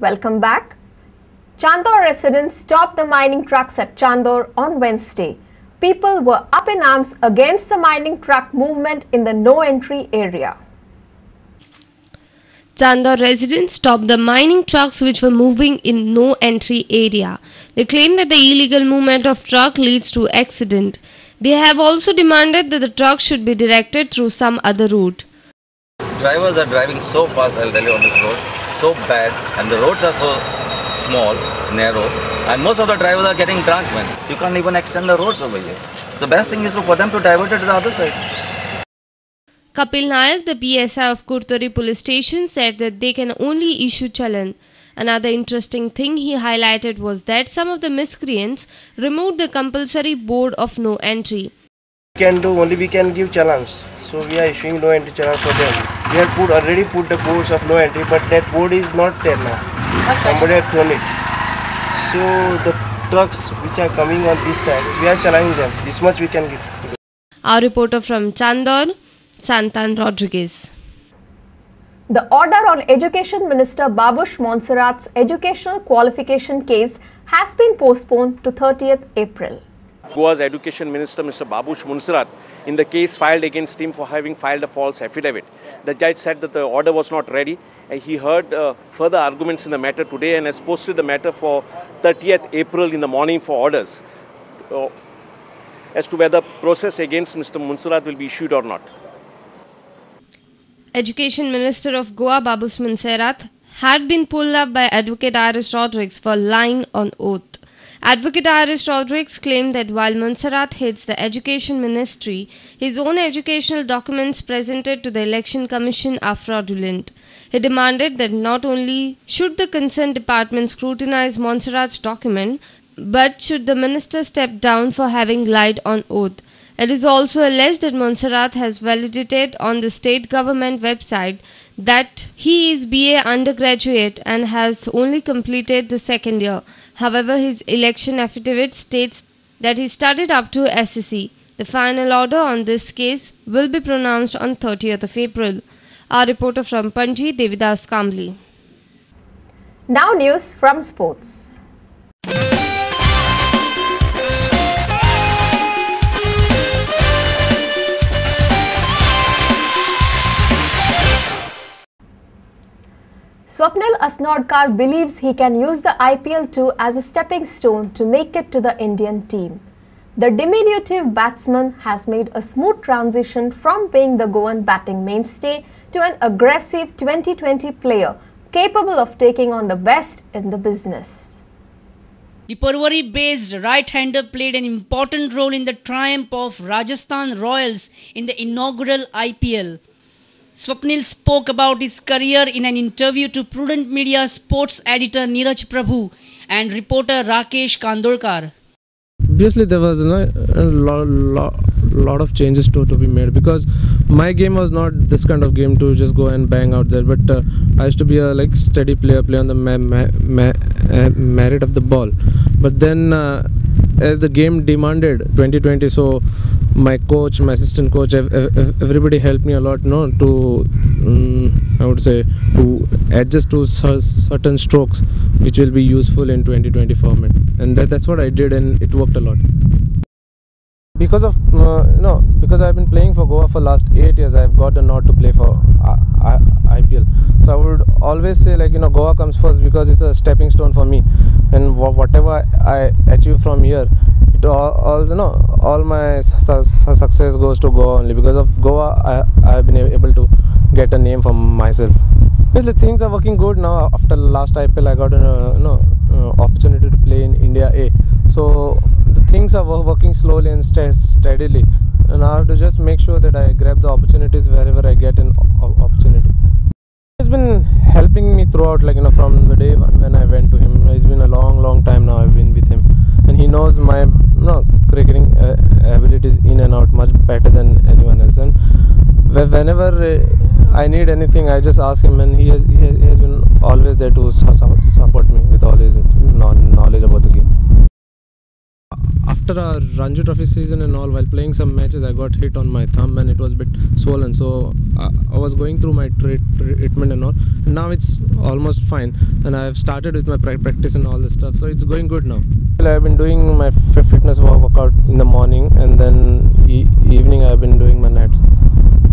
Welcome back. Chandor residents stopped the mining trucks at Chandor on Wednesday. People were up in arms against the mining truck movement in the no entry area. Chandor residents stopped the mining trucks which were moving in no entry area. They claim that the illegal movement of truck leads to accident. They have also demanded that the truck should be directed through some other route. drivers are driving so fast i'll tell you on this road so bad and the roads are so small narrow and most of the drivers are getting drunk man you can't even extend the roads over here the best thing is for them to divert it to the other side Kapil Nayak, the PSI of Curtorim police station, said that they can only issue challan. Another interesting thing he highlighted was that some of the miscreants removed the compulsory board of no entry. can do only we can give challan so we are issuing no entry challenge for them we have put already put the boards of no entry but that board is not there now Okay. somebody has thrown it so the trucks which are coming on this side we are challenging them this much we can give Our reporter from Chandor, Santan Rodriguez. The order on Education Minister Babush Monserrat's educational qualification case has been postponed to 30th April. Goa's Education Minister, Mr. Babush Munsarat, in the case filed against him for having filed a false affidavit. The judge said that the order was not ready and he heard uh, further arguments in the matter today and has posted the matter for 30th April in the morning for orders uh, as to whether process against Mr. Monserrate will be issued or not. Education Minister of Goa Babush Monserrate had been pulled up by Advocate Aires Rodrigues for lying on oath. Advocate Aires Rodrigues claimed that while Monserrate heads the Education Ministry, his own educational documents presented to the Election Commission are fraudulent. He demanded that not only should the concerned department scrutinize Monserrate's document, but should the minister step down for having lied on oath. It is also alleged that Monserrate has validated on the state government website that he is BA undergraduate and has only completed the second year. However, his election affidavit states that he studied up to SSC. The final order on this case will be pronounced on 30th of April. Our reporter from Panji, Devidas Kamli. Now news from sports. Swapnil Asnodkar believes he can use the IPL 2 as a stepping stone to make it to the Indian team. The diminutive batsman has made a smooth transition from being the Goan batting mainstay to an aggressive 2020 player capable of taking on the best in the business. The Parwari based right hander played an important role in the triumph of Rajasthan Royals in the inaugural IPL. Swapnil spoke about his career in an interview to Prudent Media sports editor Neeraj Prabhu and reporter Rakesh Kandolkar. obviously there was a lot, lot, lot of changes to, to be made because my game was not this kind of game to just go and bang out there but uh, i used to be a like steady player play on the ma- ma- ma- uh, merit of the ball but then uh, as the game demanded 2020 so my coach my assistant coach ev- ev- everybody helped me a lot no to um, i would say to adjust to certain strokes which will be useful in 2020 format. And that, that's what i did and it worked a lot. Because of uh, you know because I've been playing for Goa for last eight years I've got the nod to play for I, IPL so I would always say like you know Goa comes first because it's a stepping stone for me. And wha- whatever I achieve from here all, all you know all my su- su- success goes to Goa only because of Goa I, I've been able to get a name for myself Basically, things are working good now. After last IPL, I got an you know uh, opportunity to play in India A. So the things are working slowly and st- steadily. And I have to just make sure that I grab the opportunities wherever I get an opportunity. He's been helping me throughout, like you know, from the day when I went to him. It's been a long, long time now. I've been with him, and he knows my know cricketing uh, abilities in and out much better than anyone else. And whenever uh, I need anything, I just ask him, and he has, he has, he has been always there to su- su- support me with all his kno- knowledge about the game. after our Ranji Trophy season and all, while playing some matches, I got hit on my thumb and it was a bit swollen. So uh, I was going through my treat, treatment and all. And now it's almost fine. And I have started with my pra- practice and all this stuff. So it's going good now. Well, I've been doing my fitness workout in the morning and then e- evening I've been doing my nets.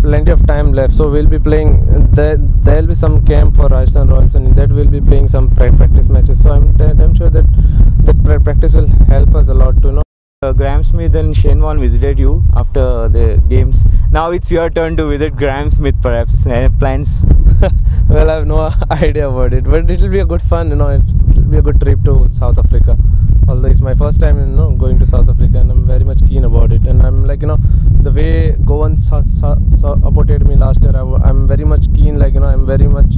Plenty of time left, so we'll be playing. There, there'll be some camp for Rajasthan Royals, and that we'll be playing some pra- practice matches. So I'm, I'm sure that pra- practice will help us a lot to know. Uh, Graeme Smith and Shane Warne visited you after the games. Now it's your turn to visit Graeme Smith, perhaps. Any plans? well, I have no idea about it, but it will be a good fun. You know, it will be a good trip to South Africa. Although it's my first time, you know, going to South Africa, and I'm very much keen about it. And I'm like, you know, the way Govan su- su- su- supported me last year, I'm very much keen. Like, you know, I'm very much,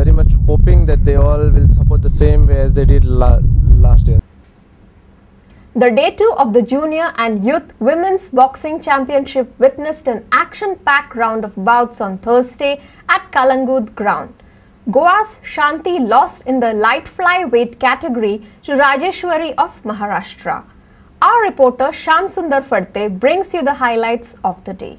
very much hoping that they all will support the same way as they did la- last year. The day two of the Junior and Youth Women's Boxing Championship witnessed an action packed round of bouts on Thursday at Calangute ground. Goa's Shanti lost in the light flyweight category to Rajeshwari of Maharashtra. Our reporter Shamsundar Farte brings you the highlights of the day.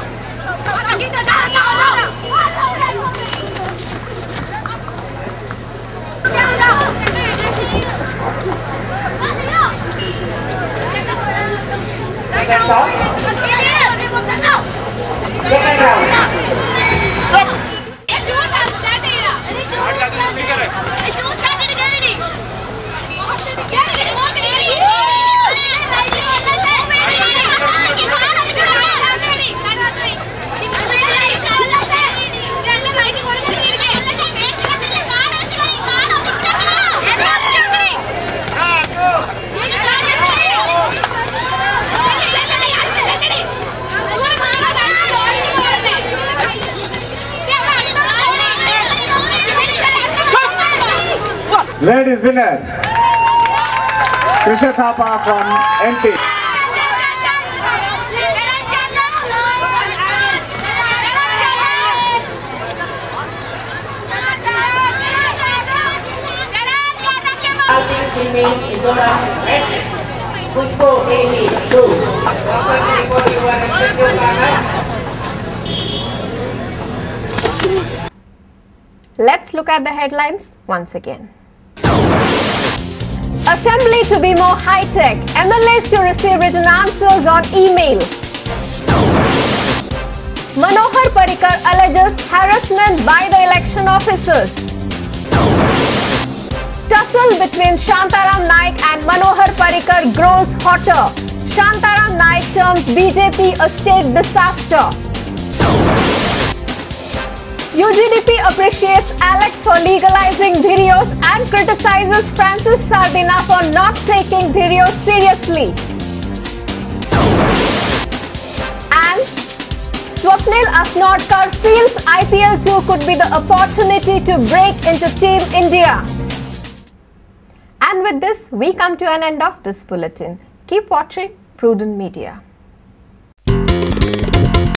Red is winner. Krisha Thapa from MP. Let's look at the headlines once again. Assembly to be more high-tech. MLAs to receive written answers on email. Manohar Parrikar alleges harassment by the election officers. Tussle between Shantaram Naik and Manohar Parrikar grows hotter. Shantaram Naik terms BJP a state disaster. UGDP appreciates Alex for legalizing Dhirios and criticizes Francis Sardinha for not taking Dhirios seriously. And Swapnil Asnodkar feels IPL 2 could be the opportunity to break into Team India. And with this, we come to an end of this bulletin. Keep watching Prudent Media.